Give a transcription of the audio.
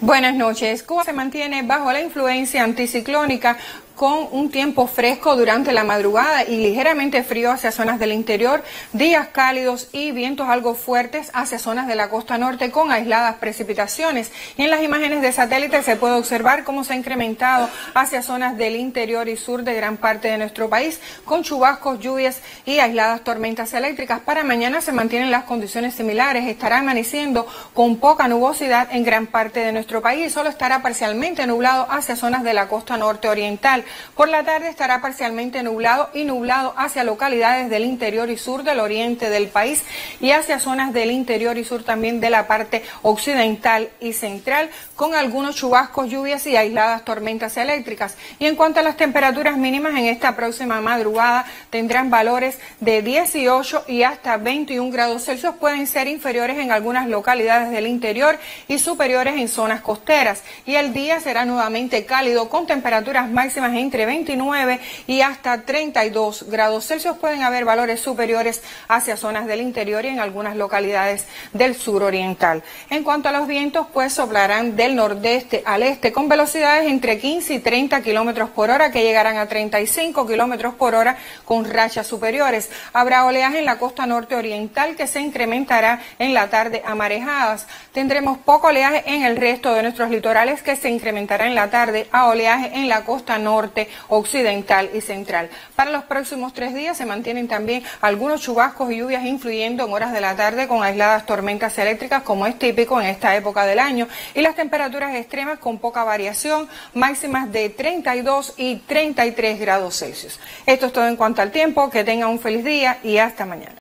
Buenas noches. Cuba se mantiene bajo la influencia anticiclónica con un tiempo fresco durante la madrugada y ligeramente frío hacia zonas del interior, días cálidos y vientos algo fuertes hacia zonas de la costa norte con aisladas precipitaciones. Y en las imágenes de satélite se puede observar cómo se ha incrementado hacia zonas del interior y sur de gran parte de nuestro país con chubascos, lluvias y aisladas tormentas eléctricas. Para mañana se mantienen las condiciones similares, estará amaneciendo con poca nubosidad en gran parte de nuestro país, solo estará parcialmente nublado hacia zonas de la costa norte oriental. Por la tarde estará parcialmente nublado y nublado hacia localidades del interior y sur del oriente del país y hacia zonas del interior y sur también de la parte occidental y central, con algunos chubascos, lluvias y aisladas tormentas eléctricas. Y en cuanto a las temperaturas mínimas en esta próxima madrugada, tendrán valores de 18 y hasta 21 grados Celsius. Pueden ser inferiores en algunas localidades del interior y superiores en zonas costeras. Y el día será nuevamente cálido con temperaturas máximas entre 29 y hasta 32 grados Celsius. Pueden haber valores superiores hacia zonas del interior y en algunas localidades del sur oriental. En cuanto a los vientos, pues soplarán del nordeste al este con velocidades entre 15 y 30 kilómetros por hora que llegarán a 35 kilómetros por hora con rachas superiores. Habrá oleaje en la costa norte oriental que se incrementará en la tarde a marejadas. Tendremos poco oleaje en el resto de nuestros litorales que se incrementará en la tarde a oleaje en la costa occidental y central. Para los próximos tres días se mantienen también algunos chubascos y lluvias influyendo en horas de la tarde con aisladas tormentas eléctricas como es típico en esta época del año y las temperaturas extremas con poca variación, máximas de 32 y 33 grados Celsius. Esto es todo en cuanto al tiempo, que tengan un feliz día y hasta mañana.